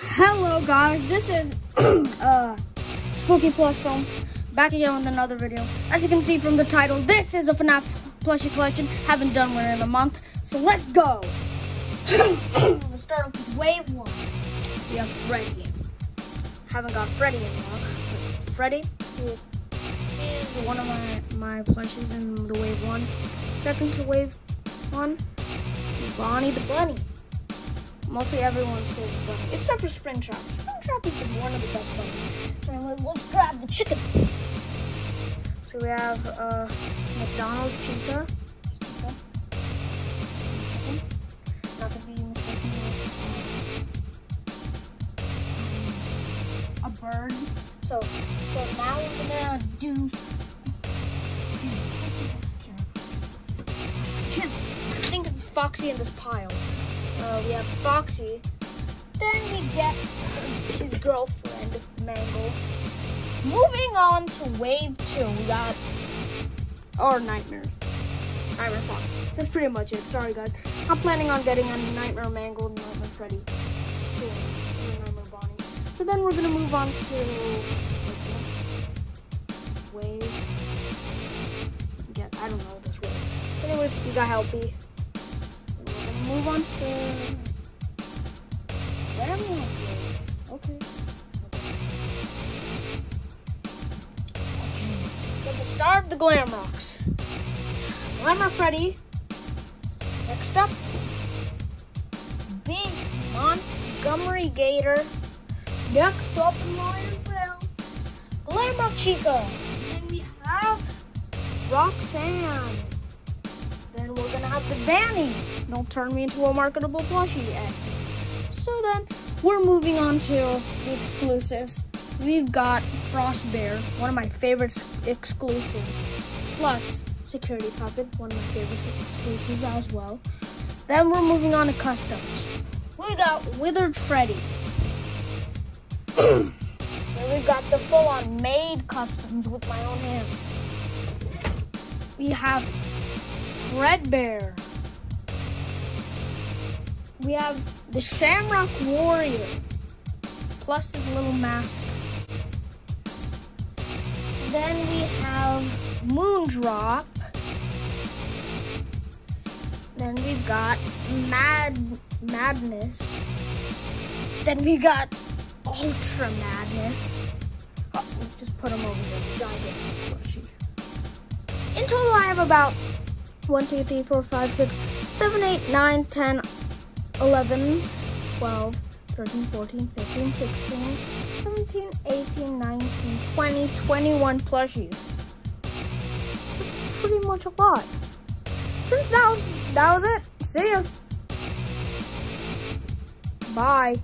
Hello guys, this is uh, Spooky Plus Film back again with another video. As you can see from the title, this is a FNAF plushie collection. Haven't done one in a month, so let's go. let's start off with wave one. We have Freddy. Haven't got Freddy in a. Freddy is one of my, my plushies in the wave one. Second to wave one, Bonnie the Bunny mostly everyone's favorite bunny, except for Springtrap. Springtrap is one of the best bunnies. So let's grab the chicken. So we have uh, McDonald's Chica. Chicken. Um, a bird. So, so now we're gonna do. I think of Foxy in this pile. Uh, we have Foxy. Then we get his girlfriend, Mangle. Moving on to wave two, we got our Nightmare. Nightmare Fox. That's pretty much it. Sorry, guys. I'm planning on getting a Nightmare Mangle and Nightmare Freddy soon. Nightmare Bonnie. So then we're gonna move on to wave. Yeah, I don't know this wave. Anyways, we got Helpy move on to whatever you want Okay. Okay. Get the star of the Glam Rocks. Glamrock Freddy. Next up, Big Montgomery Gator. Next up in line as well, Glamrock Chica. Then we have Roxanne. Then we're gonna have the Vanny. Don't turn me into a marketable plushie yet. So then, we're moving on to the exclusives. We've got Frost Bear, one of my favorite exclusives, plus Security Puppet, one of my favorite exclusives as well. Then we're moving on to customs. We got Withered Freddy. then we've got the full-on made customs with my own hands. We have Fredbear we have the Shamrock Warrior, plus his little mask. Then we have Moondrop. Then we've got Mad Madness. Then we got Ultra Madness. Oh, let's just put him over here. Gigantic plushie. In total, I have about 1, 2, 3, 4, 5, 6, 7, 8, 9, 10, 11, 12, 13, 14, 15, 16, 17, 18, 19, 20, 21 plushies. That's pretty much a lot. Since that was, that was it, see ya. Bye.